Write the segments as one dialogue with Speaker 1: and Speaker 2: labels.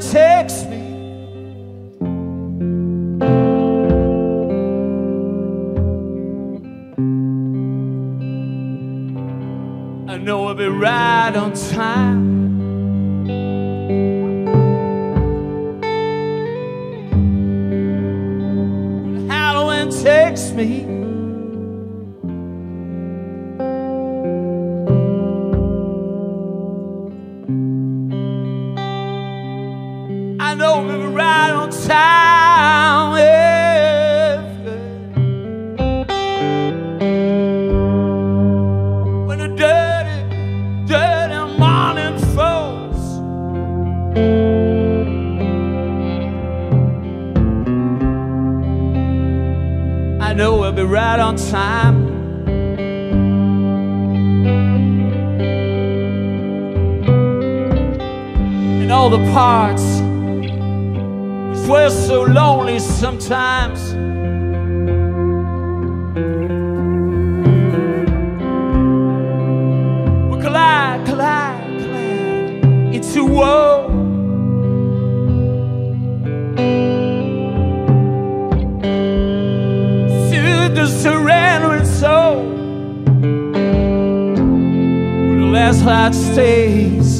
Speaker 1: it takes me. I know I'll be right on time. Halloween takes me I know we'll be right on time. yeah. When the dirty, dirty morning falls. I know we'll be right on time. All the parts, we're so lonely sometimes. We collide, collide, collide into woe. To the soul. The last light stays.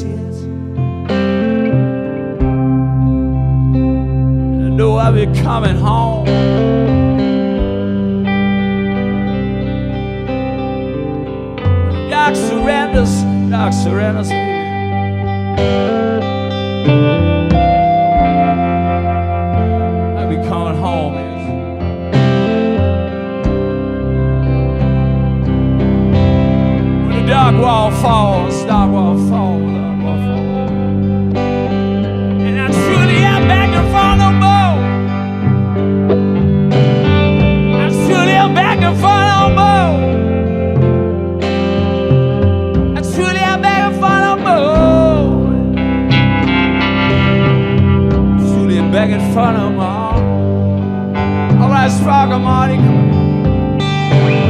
Speaker 1: Be coming home. Dark surrenders, dark surrenders. I'll be coming home. When the dark wall falls, And for no more. All right, Sparkle Marty, come on.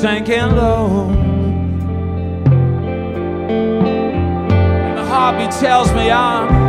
Speaker 1: Sinking low. And the heartbeat tells me I'm